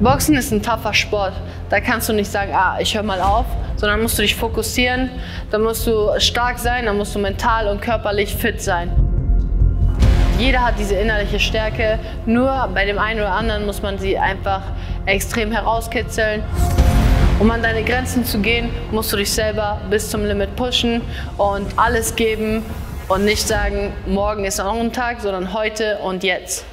Boxen ist ein tougher Sport. Da kannst du nicht sagen, ah, ich höre mal auf, sondern musst du dich fokussieren. Da musst du stark sein, da musst du mental und körperlich fit sein. Jeder hat diese innerliche Stärke, nur bei dem einen oder anderen muss man sie einfach extrem herauskitzeln. Um an deine Grenzen zu gehen, musst du dich selber bis zum Limit pushen und alles geben und nicht sagen, morgen ist noch ein Tag, sondern heute und jetzt.